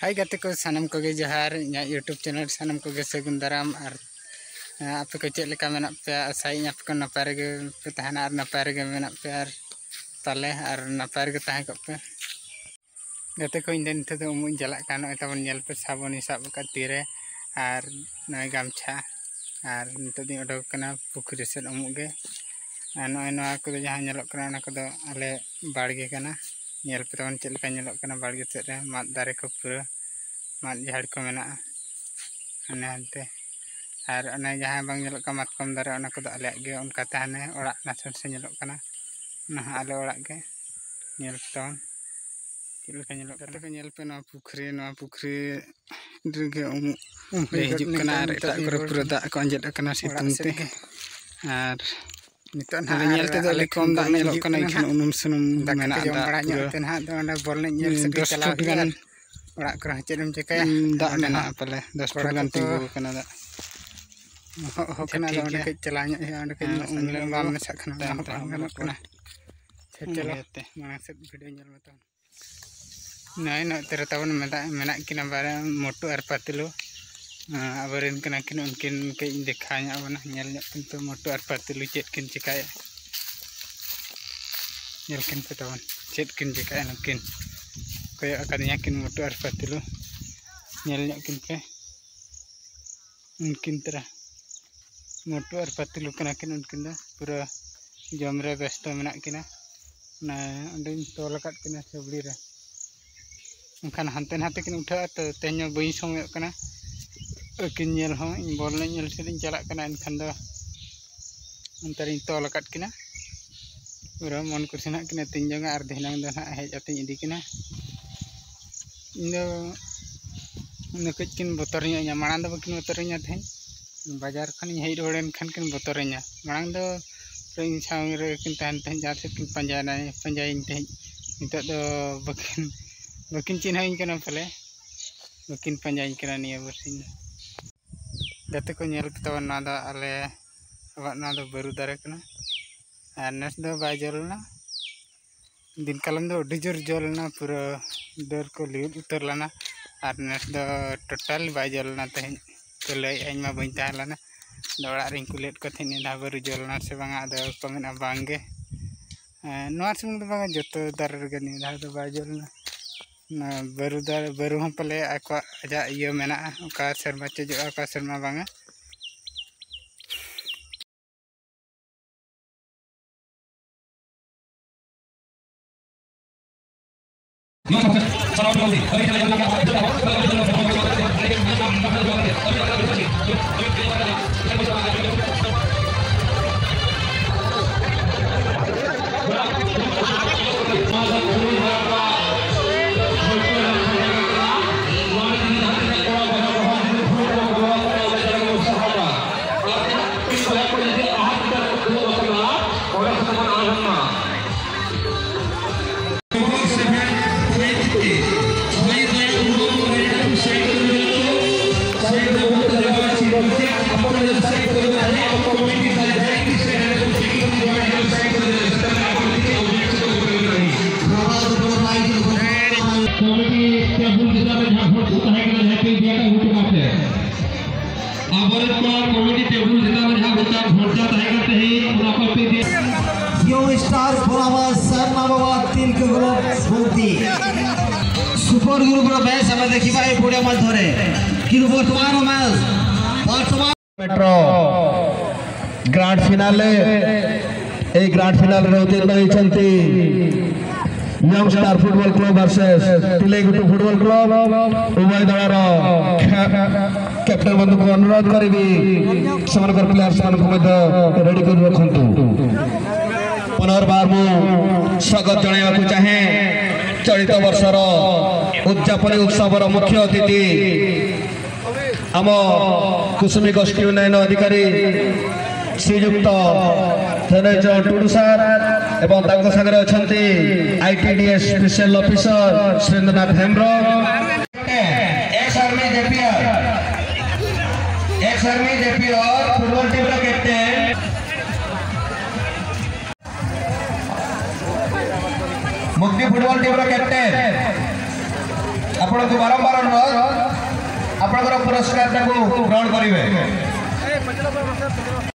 Hai gate ko sanam koge johar nya YouTube channel sanam koge segun daram ar ape ko chet leka menak pe asai nya ko napar ge pe tahana ar napar ge menak pe ar tale ar napar ge tahan ko pe gate ko inden te do umu jalak kan oi tabon nyel pe sabon isab ka tire ar noi gamcha ar nito din odok kana pukri set umu ge ᱱᱚᱜᱼᱚᱭ ᱱᱚᱣᱟ ᱠᱚᱫᱚ ᱡᱟᱦᱟᱸ ᱧᱮᱞᱚᱜ ᱠᱟᱱᱟ ᱚᱱᱟ ᱠᱚᱫᱚ ᱟᱞᱮ ᱵᱟᱲᱜᱮ ᱠᱟᱱᱟ ᱧᱮᱞ ᱯᱮ ᱛᱟᱵᱚᱱ ᱪᱮᱫ ᱞᱮᱠᱟ ᱧᱮᱞᱚᱜ ᱠᱟᱱᱟ ᱵᱟᱲᱜᱮ ᱥᱮᱫ ᱨᱮ ᱢᱟᱫ ᱫᱟᱨᱮ ᱠᱚ ᱯᱩᱨᱟᱹ ᱢᱟᱫ ᱡᱷᱟᱲ ᱠᱚ ᱢᱮᱱᱟᱜᱼᱟ ᱦᱟᱱᱮ ᱦᱟᱱᱛᱮ ᱟᱨ ᱚᱱᱮ ᱡᱟᱦᱟᱸ ᱵᱟᱝ ᱧᱮᱞᱚᱜ ᱠᱟᱱᱟ ᱢᱟᱛᱠᱚᱢ ᱫᱟᱨᱮ ᱚᱱᱟ ᱠᱚᱫᱚ ᱟᱞᱮᱭᱟᱜ ᱜᱮ ᱚᱱᱠᱟᱛᱮ ᱦᱟᱱᱮ ᱚᱲᱟᱜ ᱱᱟᱥᱮ ᱱᱟᱥᱮ ᱧᱮᱞᱚᱜ ᱠᱟᱱᱟ ᱚᱱᱟ ᱦᱚᱸ ᱟᱞᱮ ᱚᱲᱟᱜ ᱜᱮ ᱧᱮᱞ ᱯᱮ ᱛᱟᱵᱚᱱ ᱪᱮᱫ ᱞᱮᱠᱟ ᱧᱮᱞᱚᱜ ᱠᱟᱱᱟ ᱠᱚ ᱧᱮᱞ ᱯᱮ ᱱᱚᱣᱟ ᱯᱩᱠᱷᱨᱤ ᱱᱚᱣᱟ ᱯᱩᱠᱷᱨᱤ ᱨᱮᱜᱮ ᱩᱢ ᱞᱮ ᱦᱤᱡᱩᱜ ᱠᱟᱱᱟ ᱟᱨ ᱮᱴᱟᱜ ᱠᱚᱨᱮ ᱯᱩᱨᱟᱹ ᱫᱟᱜ ᱠᱚ ᱟᱸᱡᱮᱫ ᱟᱠᱟᱱᱟ ᱥᱤᱛᱩᱝ te ᱟᱨ ᱱᱤᱛᱚᱜ ᱱᱟᱦᱟᱜ ᱧᱮᱞ ᱛᱮᱫᱚ ᱟᱹᱰᱤ ᱠᱚᱢ ᱫᱟᱜ ᱧᱮᱞᱚᱜ ᱠᱟᱱᱟ ᱮᱱᱠᱷᱟᱱ ᱩᱱᱩᱢ ᱥᱩᱱᱩᱢ ᱢᱮᱱᱟᱜᱼᱟ ᱫᱟᱜ ᱵᱟᱲᱟ ᱧᱚᱜ ᱛᱮ ᱱᱟᱦᱟᱜ ᱫᱚ ᱚᱸᱰᱮ ᱵᱚᱞ ᱮᱱᱮᱡ ᱧᱮᱞ ᱥᱮᱫ ᱪᱟᱞᱟᱣ ᱜᱟᱱ ᱚᱲᱟᱜ ᱠᱚᱨᱮ ᱪᱮᱫ ᱮᱢ ᱪᱤᱠᱟᱹᱭᱟ ᱫᱟᱜ ᱢᱮᱱᱟᱜᱼᱟ ᱯᱟᱞᱮ ᱫᱚᱥ ᱯᱷᱩᱴ ᱜᱟᱱ ᱛᱤᱸᱜᱩ ᱟᱠᱟᱱᱟ ᱫᱟᱜ ᱦᱚᱸ ᱠᱟᱱᱟ ᱫᱚ ᱚᱸᱰᱮ ᱠᱟᱹᱡ ᱪᱟᱞᱟᱣ ᱧᱚᱜ ᱦᱩᱭᱩᱜᱼᱟ ᱚᱸᱰᱮ ᱠᱟᱹᱡ ᱩᱱ ᱵᱟᱢ ᱢᱮᱥᱟᱜ ᱠᱟᱱᱟ ᱵᱟᱝ ᱜᱟᱱᱚᱜ ᱠᱟᱱᱟ ᱪᱚᱞᱚ ᱢᱟᱲᱟᱝ ᱥᱮᱫ ᱵᱷᱤᱰᱤᱭᱳ ᱧᱮᱞ ᱢᱮ ᱛᱟᱵᱚᱱ ᱱᱚᱜᱼᱚᱭ ᱱᱚᱛᱮ ᱨᱮ ᱛᱟᱵᱚᱱ ᱢᱮᱱᱟᱜ ᱠᱤᱱᱟ ᱵᱟᱨᱮ ᱢᱚᱴᱩ ᱟᱨ ᱯᱟᱛᱞᱩ Nah, abarin kena kena mungkin ke indek hanya apa nah nyalnya pintu motor arpa tu lucet kena cika ya. Nyal petawan, cek kena cika ya. Kaya akan yakin motor arpa tu lu nyalnya kena ke. Mungkin tera. Motor arpa lu kena kena mungkin dah pura jamre besta mena kena. Nah, anda ini tolakat kena sebeli dah. Mungkin hantar hantar kena udah atau tanya bayi songyok kena kenyal ha in bolna nyel sering jalak kena in kanda. Antar in tolak kat kena. Ura mon kusina kena tinjang ar dehnang dan ah hej ati indi kena. Inda inda kit kin botornya nya manang da bukin botornya teh bajar kan in hejir wadain kan kin botornya manang da ring sang ira kin tahan tahan jar sit kin panjana panjai in teh inda da bukin bukin cina in kena pale bukin panjai in kena niya bersinda jadi kau nyelip tuh warna itu ale warna itu baru darah kena. Anes itu bajar lna. Dini kalau itu dijur jual lna pura dar kau liut utar lna. Anes itu total bajar lna teh kalau yang mau bintah lna. Dora ring kulit kau teh baru jual lna sebang ada pemain abangge. Nuar semua tuh bangga jatuh darah gini dah tuh bajar lna. कुलेट को थे धाबरू जलना से बांगा को मेना सपोर्ट होता है कि हैप्पी इंडिया का यूट्यूब आप है अवरत का कॉमेडी टेबल जिला में जहाँ होता घोटा तय करते हैं और आप पे दे यो स्टार फुलावा सर नामवा तीन के गुलो बोलती सुपर ग्रुप रो मैच हमें देखिबा ए पुरे मैच धरे। किन वर्तमान मैच वर्तमान मेट्रो ग्रांड फिनाले। ए ग्रांड फिनाले रो दिन रहै छंती youngstar football club versus Tilegutu football club उभय दलर कैप्टन बंधु को अनुरोध करी प्लेयर्स मान रेडी कर रखु पुनर्वार स्वागत जनवाक चाहे चलित बर्षर उद्यापन उत्सव मुख्य अतिथि आम कुसुमी गोष्ठी उन्नयन अधिकारी ଶ୍ରୀଯୁକ୍ତ ଧନେନ୍ଦ୍ର ଟୁଡୁ ସାର୍ ଏବଂ ତାଙ୍କ ସାଙ୍ଗରେ ଅଛନ୍ତି ଆଇଟିଡିଏସ୍ ସ୍ପେଶାଲ ଅଫିସର ସୁରେନ୍ଦ୍ରନାଥ ହେମ୍ର ଫୁଟବଲ ଟିମ୍ର କ୍ୟାପ୍ଟେନ୍ ମୁକ୍ତି ଫୁଟବଲ ଟିମ୍ର କ୍ୟାପ୍ଟେନ୍ ଆପଣଙ୍କୁ ବାରମ୍ବାର ଅନୁରୋଧ ଆପଣଙ୍କର ପୁରସ୍କାର ତାକୁ ଗ୍ରହଣ କରିବେ